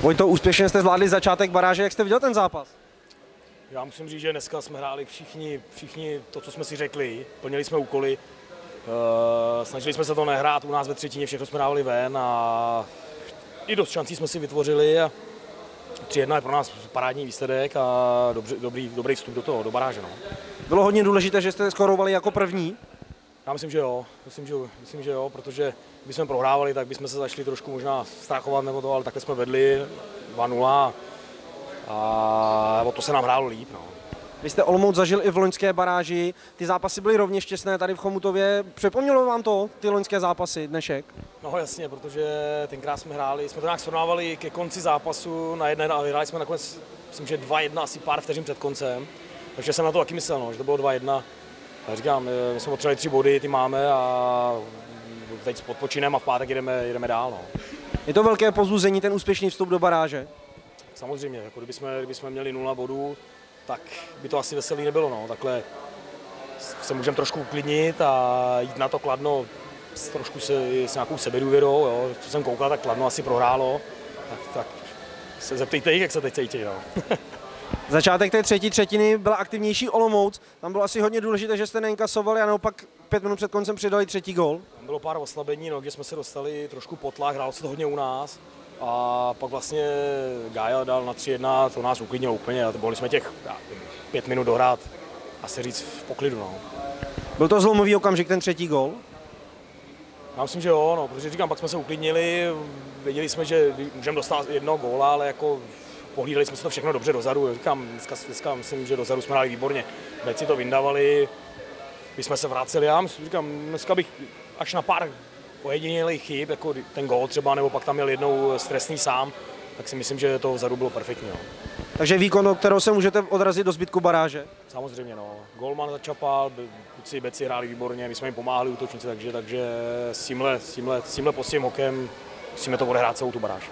Vojto, úspěšně jste zvládli začátek baráže, jak jste viděl ten zápas? Já musím říct, že dneska jsme hráli všichni, všichni to, co jsme si řekli, plnili jsme úkoly, uh, snažili jsme se to nehrát u nás ve třetině, všechno jsme dávali ven a i dost šancí jsme si vytvořili a 3-1 je pro nás parádní výsledek a dobře, dobrý, dobrý vstup do toho, do baráže. No. Bylo hodně důležité, že jste skorovali jako první. Já myslím, že jo, myslím, že, myslím, že jo, protože když jsme prohrávali, tak bychom se začali trošku možná strachovat nebo to, ale takhle jsme vedli 2-0 a o to se nám hrálo líp. No. Vy jste Olomouc zažil i v loňské baráži, ty zápasy byly rovněž šťastné tady v Chomutově. Připomnělo vám to, ty loňské zápasy, dnešek? No jasně, protože tenkrát jsme hráli, jsme to nějak srovnávali ke konci zápasu na jedné a vyhráli jsme nakonec, myslím, že 2-1 asi pár vteřin před koncem. Takže jsem na to taky myslel, no, že to bylo 2-1. A říkám, eh, my jsme potřebovali tři body, ty máme a teď odpočinem a v pátek jdeme, jdeme dál. No. Je to velké pozůzení, ten úspěšný vstup do baráže? Samozřejmě, jako kdybychom, kdybychom měli nula bodů, tak by to asi veselý nebylo. No. Takhle se můžeme trošku uklidnit a jít na to kladno s trošku se, s nějakou sebedůvěrou. Jo. Co jsem koukal, tak kladno asi prohrálo. Tak, tak se zeptejte jich, jak se teď cítí. No. Začátek té třetí třetiny byla aktivnější Olomouc. Tam bylo asi hodně důležité, že jste neinkasovali a naopak pět minut před koncem přidali třetí gol. Tam bylo pár oslabení, no, kde jsme se dostali trošku potlak, hrálo se to hodně u nás. A pak vlastně Gaja dal na 3-1, to nás uklidnilo úplně a mohli jsme těch pět minut dohrát, asi říct v poklidu. No. Byl to zlomový okamžik, ten třetí gol? Já myslím, že jo, no, protože říkám, pak jsme se uklidnili, věděli jsme, že můžeme dostat jedno góla, ale jako pohlídali jsme se to všechno dobře dozadu. Říkám, dneska, dneska myslím, že dozadu jsme hráli výborně. Beci to vyndavali, my jsme se vraceli. Já myslím, říkám, dneska bych až na pár ojedinělých chyb, jako ten gól třeba, nebo pak tam měl jednou stresný sám, tak si myslím, že to vzadu bylo perfektní. No. Takže výkon, do kterého se můžete odrazit do zbytku baráže? Samozřejmě, no. Golman začapal, kluci beci hráli výborně, my jsme jim pomáhali útočníci, takže, takže s tímhle, s tímhle, s tímhle hokem musíme to odehrát celou tu baráž.